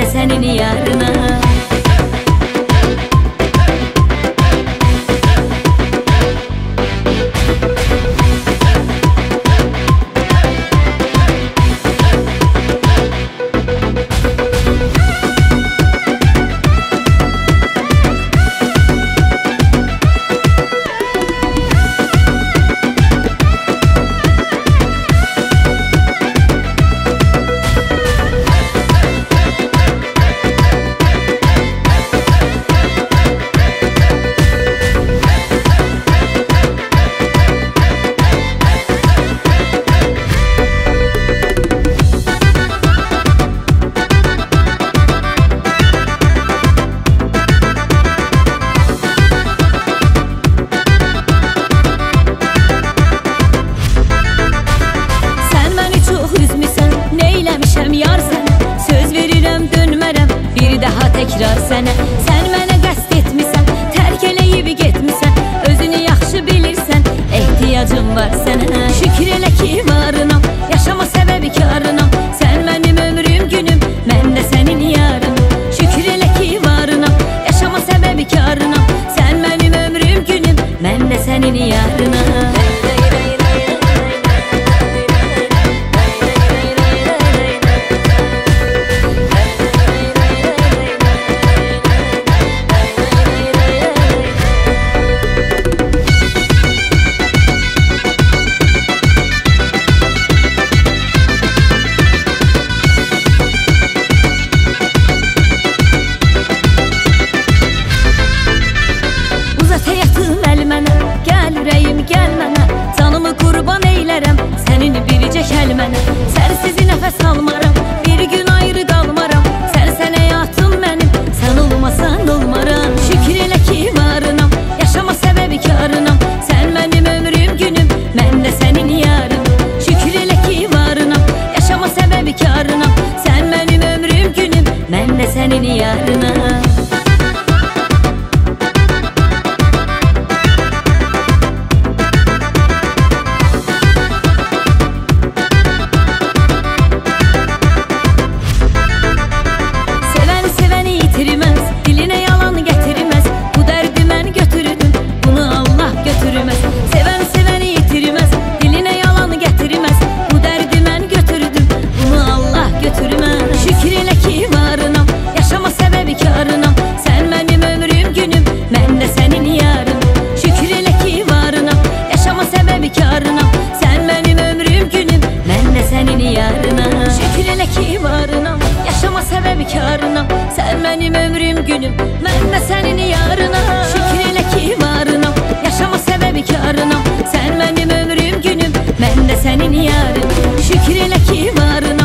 de senin yarına. Təkrar sənə Sən mənə qəsd etmisən, tərk eləyib getmisən Özünü yaxşı bilirsən, ehtiyacım var sənə Şükür elə ki varınam, yaşama səbəbi karınam Sən mənim ömrüm günüm, mən də sənin yarınım Şükür elə ki varınam, yaşama səbəbi karınam Sən mənim ömrüm günüm, mən də sənin yarınam Yaşama səbəbi karınam mi Sen benim ömrüm günüm Ben ve senin yarına. Şükür elə ki varına Yaşama sebebi karına Sen benim ömrüm günüm Ben de senin yarın. Şükür elə ki varına